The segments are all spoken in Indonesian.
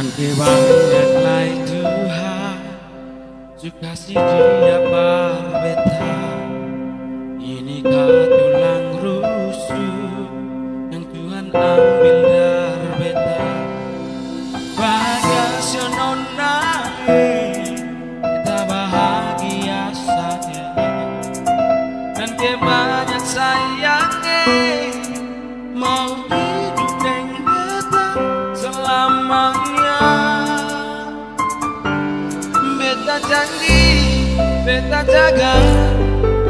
Nanti banyaklah Tuhan. Suka si dia berbeta Ini tulang rusuh Yang Tuhan ambil dari beta Bahagia sionona Kita bahagia saja Dan dia banyak sayang Mau janji, beta jaga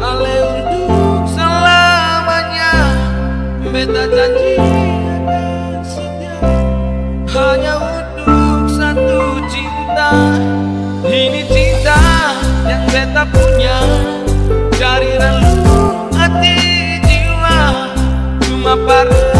Ale untuk selamanya. Beta janji Hanya untuk satu cinta. Ini cinta yang beta punya Dari relung hati jiwa. Cuma para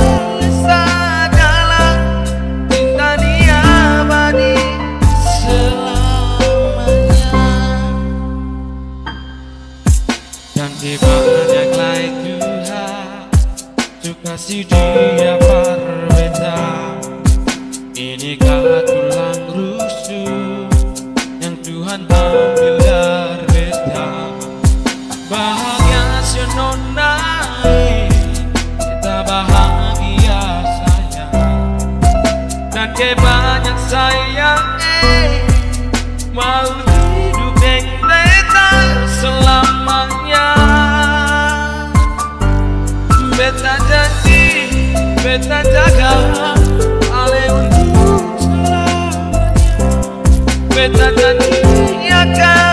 Dan banyaklah Tuhan Suka si dia berbeda. Ini tulang rusuh Yang Tuhan ambil dari beta Bahagia senonai Kita bahagia sayang. Dan ke banyak sayang eh, Mau hidup dengan Beta janji, beta jaga Ale untuk selamanya Beta janji akan setia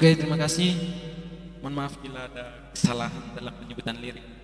Oke terima kasih. Mohon maaf bila ada kesalahan dalam penyebutan lirik